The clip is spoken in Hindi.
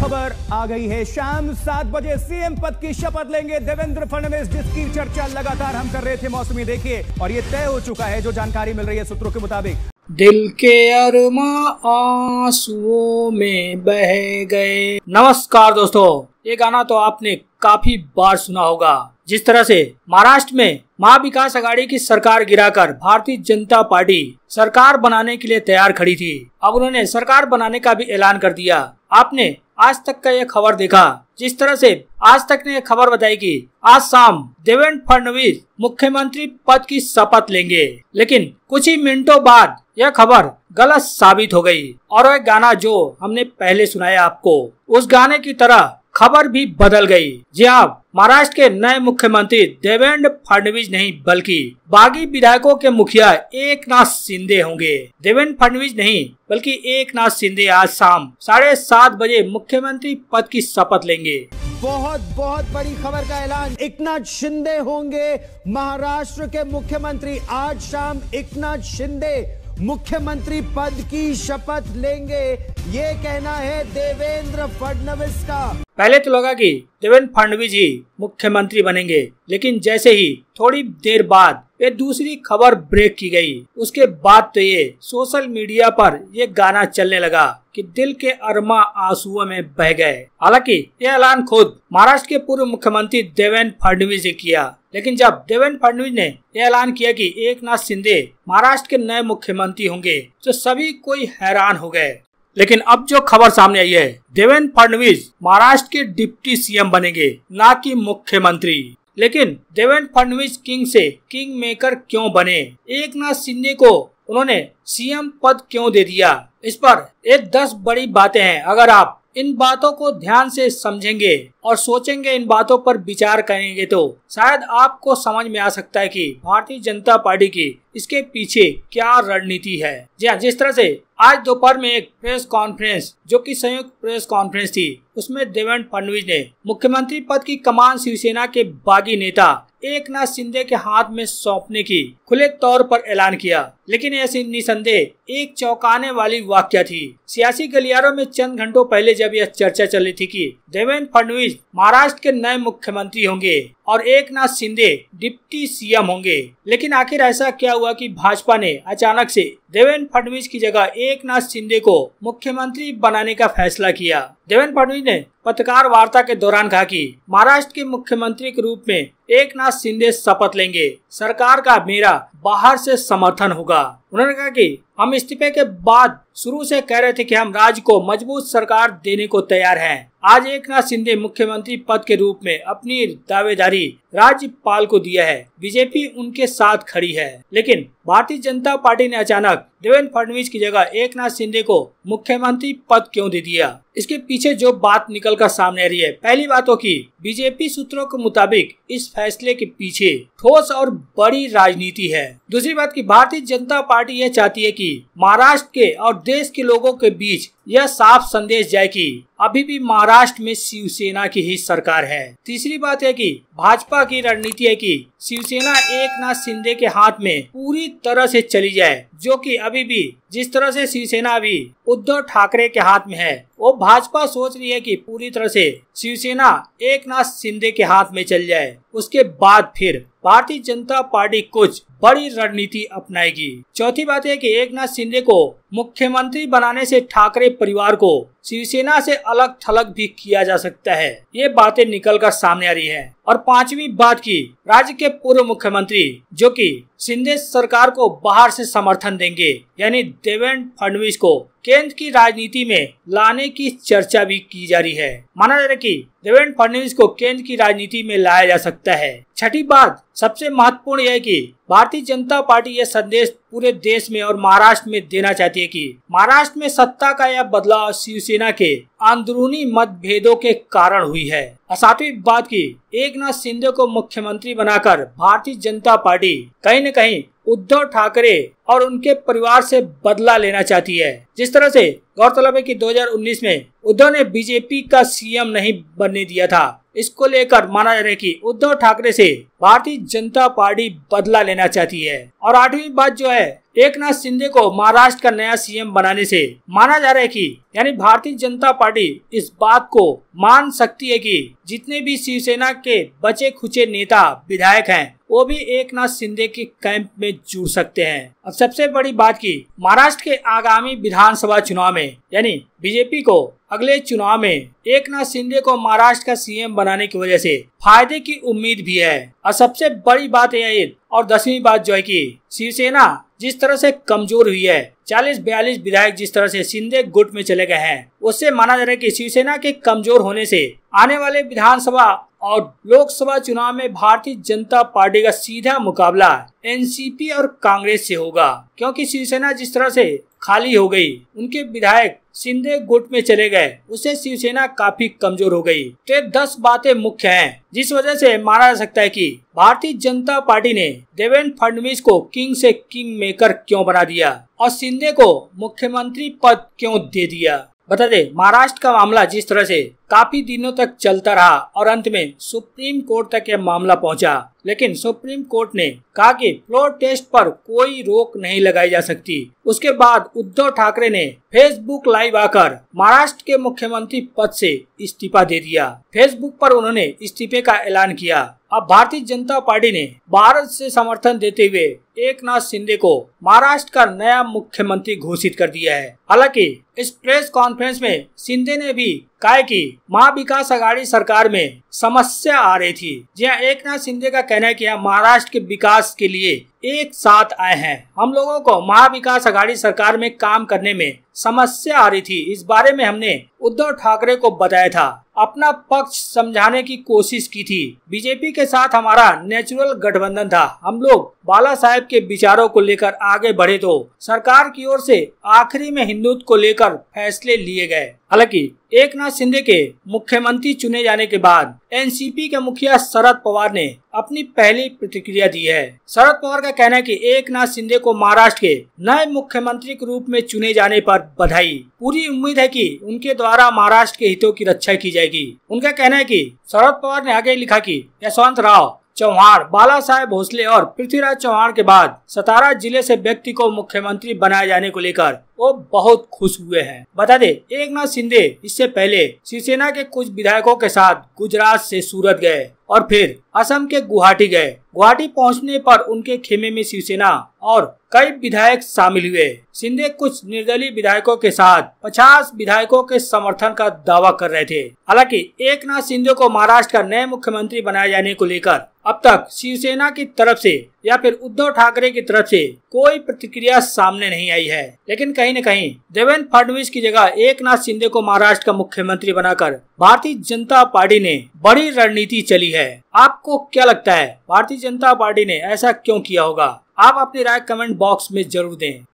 खबर आ गई है। शाम सात बजे सीएम पद की शपथ लेंगे देवेंद्र फडणवीस, जिसकी चर्चा लगातार हम कर रहे थे मौसमी देखिए। और ये तय हो चुका है, जो जानकारी मिल रही है सूत्रों के मुताबिक। दिल के अरमा आंसुओं में बह गए। नमस्कार दोस्तों, ये गाना तो आपने काफ़ी बार सुना होगा। जिस तरह से महाराष्ट्र में महाविकास अघाड़ी की सरकार गिराकर भारतीय जनता पार्टी सरकार बनाने के लिए तैयार खड़ी थी, अब उन्होंने सरकार बनाने का भी ऐलान कर दिया। आपने आज तक का यह खबर देखा, जिस तरह से आज तक ने यह खबर बताई कि आज शाम देवेंद्र फडणवीस मुख्यमंत्री पद की शपथ लेंगे। लेकिन कुछ ही मिनटों बाद यह खबर गलत साबित हो गई और वह गाना जो हमने पहले सुनाया आपको, उस गाने की तरह खबर भी बदल गई। जी आप महाराष्ट्र के नए मुख्यमंत्री देवेंद्र फडणवीस नहीं, बल्कि बागी विधायकों के मुखिया एक नाथ शिंदे होंगे। देवेंद्र फडणवीस नहीं, बल्कि एक नाथ शिंदे आज शाम साढ़े सात बजे मुख्यमंत्री पद की शपथ लेंगे। बहुत बहुत बड़ी खबर का ऐलान। एकनाथ शिंदे होंगे। महाराष्ट्र के मुख्यमंत्री आज शाम एकनाथ शिंदे मुख्यमंत्री पद की शपथ लेंगे। ये कहना है देवेंद्र फडणवीस का। पहले तो लगा कि देवेंद्र फडणवीस ही मुख्यमंत्री बनेंगे, लेकिन जैसे ही थोड़ी देर बाद ये दूसरी खबर ब्रेक की गई। उसके बाद तो ये सोशल मीडिया पर ये गाना चलने लगा कि दिल के अरमा आंसुओं में बह गए। हालाँकि ये ऐलान खुद महाराष्ट्र के पूर्व मुख्यमंत्री देवेंद्र फडणवीस ने किया। लेकिन जब देवेंद्र फडणवीस ने यह ऐलान किया कि एक नाथ शिंदे महाराष्ट्र के नए मुख्यमंत्री होंगे तो सभी कोई हैरान हो गए। लेकिन अब जो खबर सामने आई है, देवेंद्र फडणवीस महाराष्ट्र के डिप्टी सीएम बनेंगे, न कि मुख्यमंत्री। लेकिन देवेंद्र फडणवीस किंग से किंग मेकर क्यों बने? एक नाथ शिंदे को उन्होंने सीएम पद क्यों दे दिया? इस पर एक दस बड़ी बातें हैं। अगर आप इन बातों को ध्यान से समझेंगे और सोचेंगे इन बातों पर विचार करेंगे तो शायद आपको समझ में आ सकता है कि भारतीय जनता पार्टी की इसके पीछे क्या रणनीति है। जी हाँ जिस तरह से आज दोपहर में एक प्रेस कॉन्फ्रेंस, जो कि संयुक्त प्रेस कॉन्फ्रेंस थी, उसमें देवेंद्र फडणवीस ने मुख्यमंत्री पद की कमान शिवसेना के बागी नेता एक नाथ शिंदे के हाथ में सौंपने की, खुले तौर पर ऐलान किया। लेकिन ऐसी निसंदेह, एक चौंकाने वाली वाक्य थी। सियासी गलियारों में चंद घंटों पहले जब यह चर्चा चल रही थी कि देवेंद्र फडणवीस महाराष्ट्र के नए मुख्यमंत्री होंगे और एक नाथ शिंदे, डिप्टी सीएम होंगे। लेकिन आखिर ऐसा क्या हुआ कि भाजपा ने अचानक से देवेंद्र फडणवीस की जगह एक नाथ शिंदे को मुख्यमंत्री बनाने का फैसला किया। देवेंद्र फडणवीस ने पत्रकार वार्ता के दौरान कहा कि महाराष्ट्र के मुख्यमंत्री के रूप में एक नाथ शिंदे शपथ लेंगे। सरकार का मेरा बाहर से समर्थन होगा। उन्होंने कहा कि हम इस्तीफे के बाद शुरू से कह रहे थे कि हम राज्य को मज़बूत सरकार देने को तैयार हैं। आज एक नाथ सिंधे मुख्यमंत्री पद के रूप में अपनी दावेदारी राज्यपाल को दिया है। बीजेपी उनके साथ खड़ी है। लेकिन भारतीय जनता पार्टी ने अचानक देवेंद्र फडणवीस की जगह एक नाथ शिंदे को मुख्यमंत्री पद क्यों दे दिया? इसके पीछे जो बात निकल कर सामने आ रही है, पहली बात हो की, बीजेपी सूत्रों के मुताबिक इस फैसले के पीछे ठोस और बड़ी राजनीति है। दूसरी बात की, भारतीय जनता पार्टी यह चाहती है कि महाराष्ट्र के और देश के लोगों के बीच यह साफ़ संदेश जाए कि अभी भी महाराष्ट्र में शिवसेना की ही सरकार है। तीसरी बात है कि भाजपा की रणनीति है कि शिवसेना एक नाथ शिंदे के हाथ में पूरी तरह से चली जाए, जो कि अभी भी जिस तरह से शिवसेना अभी उद्धव ठाकरे के हाथ में है वो भाजपा सोच रही है कि पूरी तरह से शिवसेना एक नाथ शिंदे के हाथ में चल जाए। उसके बाद फिर भारतीय जनता पार्टी कुछ बड़ी रणनीति अपनाएगी। चौथी बात है कि एक नाथ शिंदे को मुख्यमंत्री बनाने से ठाकरे परिवार को शिवसेना से अलग थलग भी किया जा सकता है। ये बातें निकल कर सामने आ रही है। और पांचवी बात की, राज्य के पूर्व मुख्यमंत्री, जो कि शिंदे सरकार को बाहर से समर्थन देंगे, यानी देवेंद्र फडणवीस को, केंद्र की राजनीति में लाने की चर्चा भी की जा रही है। माना जा रहा है कि देवेंद्र फडणवीस को केंद्र की राजनीति में लाया जा सकता है। छठी बात, सबसे महत्वपूर्ण यह कि भारतीय जनता पार्टी यह संदेश पूरे देश में और महाराष्ट्र में देना चाहती है कि महाराष्ट्र में सत्ता का यह बदलाव शिवसेना के अंदरूनी मतभेदों के कारण हुई है। और सातवीं बात की, एक नाथ शिंदे को मुख्यमंत्री बनाकर भारतीय जनता पार्टी कहीं न कहीं उद्धव ठाकरे और उनके परिवार से बदला लेना चाहती है। जिस तरह से गौरतलब है कि 2019 में उद्धव ने बीजेपी का सीएम नहीं बनने दिया था, इसको लेकर माना जा रहा है कि उद्धव ठाकरे से भारतीय जनता पार्टी बदला लेना चाहती है। और आठवीं बात जो है एक नाथ शिंदे को महाराष्ट्र का नया सीएम बनाने से माना जा रहा है कि, यानी भारतीय जनता पार्टी इस बात को मान सकती है कि जितने भी शिवसेना के बचे खुचे नेता विधायक हैं वो भी एक नाथ शिंदे के कैंप में जुड़ सकते हैं। अब सबसे बड़ी बात की, महाराष्ट्र के आगामी विधानसभा चुनाव में, यानी बीजेपी को अगले चुनाव में एक नाथ शिंदे को महाराष्ट्र का सीएम बनाने की वजह से फ़ायदे की उम्मीद भी है। और सबसे बड़ी बात यह और दसवीं बात जो है की शिवसेना जिस तरह से कमज़ोर हुई है, चालीस बयालीस विधायक जिस तरह से शिंदे गुट में चले गए हैं, उससे माना जा रहा है कि शिवसेना के कमज़ोर होने से आने वाले विधानसभा और लोकसभा चुनाव में भारतीय जनता पार्टी का सीधा मुकाबला एनसीपी और कांग्रेस से होगा, क्योंकि शिवसेना जिस तरह से खाली हो गई, उनके विधायक शिंदे गुट में चले गए, उससे शिवसेना काफ़ी कमज़ोर हो गई। तो दस बातें मुख्य हैं, जिस वजह से माना जा सकता है कि भारतीय जनता पार्टी ने देवेंद्र फडणवीस को किंग से किंग मेकर क्यों बना दिया और शिंदे को मुख्यमंत्री पद क्यों दे दिया? बता दे, महाराष्ट्र का मामला जिस तरह से काफ़ी दिनों तक चलता रहा और अंत में सुप्रीम कोर्ट तक यह मामला पहुँचा। लेकिन सुप्रीम कोर्ट ने कहा कि फ्लोर टेस्ट पर कोई रोक नहीं लगाई जा सकती। उसके बाद उद्धव ठाकरे ने फेसबुक लाइव आकर महाराष्ट्र के मुख्यमंत्री पद से इस्तीफा दे दिया। फेसबुक पर उन्होंने इस्तीफे का ऐलान किया। अब भारतीय जनता पार्टी ने भारत से समर्थन देते हुए एक नाथ शिंदे को महाराष्ट्र का नया मुख्यमंत्री घोषित कर दिया है। हालाँकि इस प्रेस कॉन्फ्रेंस में शिंदे ने भी कहा महा विकास आघाड़ी सरकार में समस्या आ रही थी। जहाँ एक नाथ शिंदे का कहना है कि महाराष्ट्र के विकास के लिए एक साथ आए हैं। हम लोगों को महाविकास आघाड़ी सरकार में काम करने में समस्या आ रही थी। इस बारे में हमने उद्धव ठाकरे को बताया था। अपना पक्ष समझाने की कोशिश की थी। बीजेपी के साथ हमारा नेचुरल गठबंधन था। हम लोग बाला साहेब के विचारों को लेकर आगे बढ़े तो सरकार की ओर से आखिरी में हिंदुत्व को लेकर फैसले लिए गए। हालाँकि एक नाथ शिंदे के मुख्यमंत्री चुने जाने के बाद एनसीपी के मुखिया शरद पवार ने अपनी पहली प्रतिक्रिया दी है। शरद पवार का कहना है कि एक नाथ शिंदे को महाराष्ट्र के नए मुख्यमंत्री के रूप में चुने जाने पर बधाई। पूरी उम्मीद है कि उनके द्वारा महाराष्ट्र के हितों की रक्षा की जाएगी। उनका कहना है कि शरद पवार ने आगे लिखा कि यशवंत राव चौहान बाला साहेब भोसले और पृथ्वीराज चौहान के बाद सतारा ज़िले से व्यक्ति को मुख्यमंत्री बनाए जाने को लेकर वो बहुत खुश हुए हैं। बता दे एक नाथ शिंदे इससे पहले शिवसेना के कुछ विधायकों के साथ गुजरात से सूरत गए और फिर असम के गुवाहाटी गए। गुवाहाटी पहुँचने पर उनके खेमे में शिवसेना और कई विधायक शामिल हुए। शिंदे कुछ निर्दलीय विधायकों के साथ 50 विधायकों के समर्थन का दावा कर रहे थे। हालाँकि एक नाथ शिंदे को महाराष्ट्र का नए मुख्यमंत्री बनाए जाने को लेकर अब तक शिवसेना की तरफ़ से या फिर उद्धव ठाकरे की तरफ़ से कोई प्रतिक्रिया सामने नहीं आई है। लेकिन कहीं न कहीं देवेंद्र फडणवीस की जगह एक नाथ शिंदे को महाराष्ट्र का मुख्यमंत्री बनाकर भारतीय जनता पार्टी ने बड़ी रणनीति चली है। आपको क्या लगता है, भारतीय जनता पार्टी ने ऐसा क्यों किया होगा? आप अपनी राय कमेंट बॉक्स में ज़रूर दें।